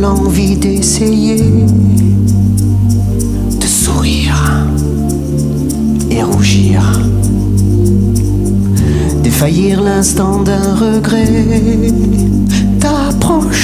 l'envie d'essayer de sourire et rougir, défaillir l'instant d'un regret, d'approcher,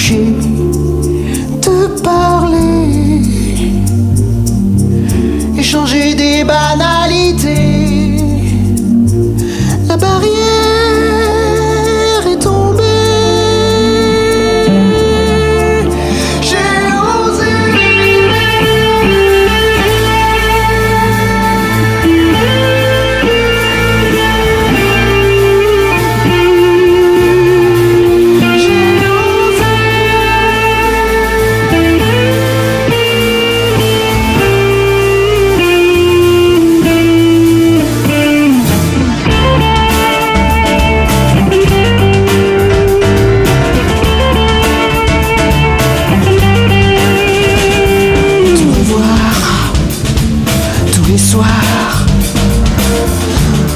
les soirs,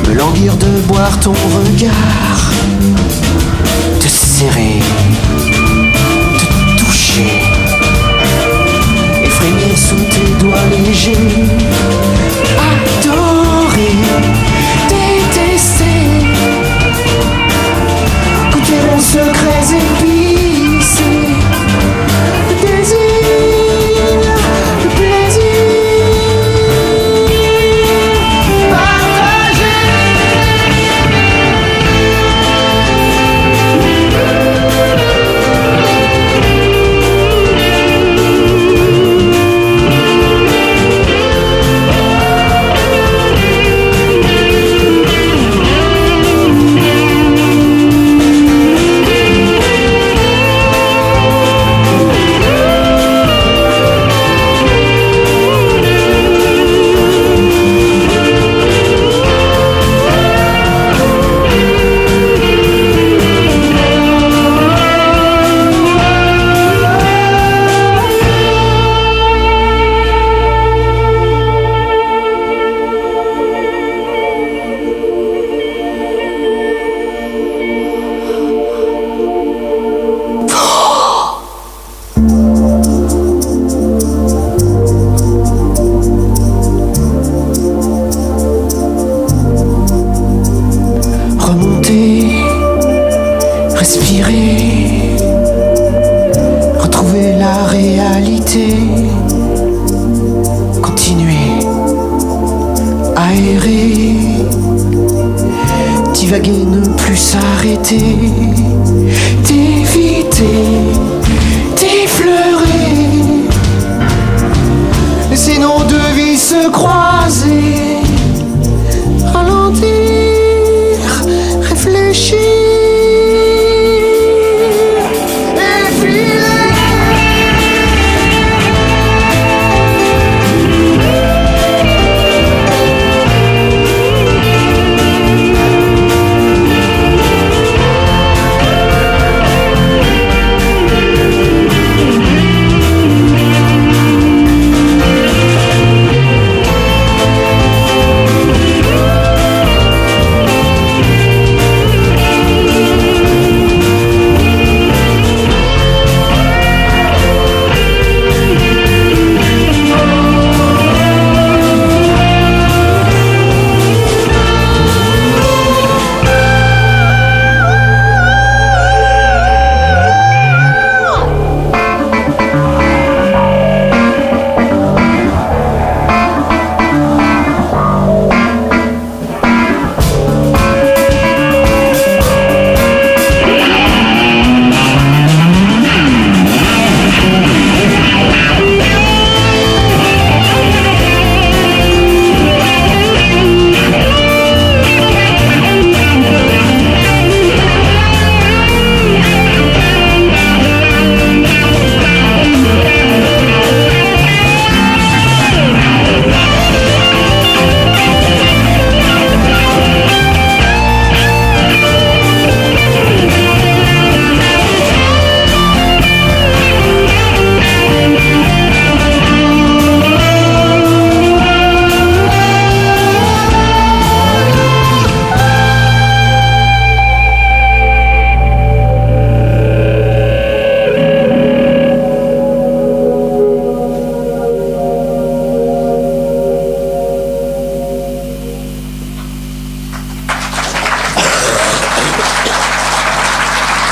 me languir de boire ton regard, te serrer, te toucher, et frémir sous tes doigts légers, respirer, retrouver la réalité, continuer, aérer, divaguer, ne plus s'arrêter,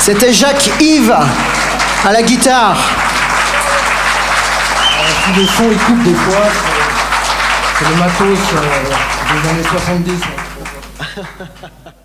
C'était Jacques Yves à la guitare. Si le son il coupe des fois, c'est- c'est le matos euh, des années 70.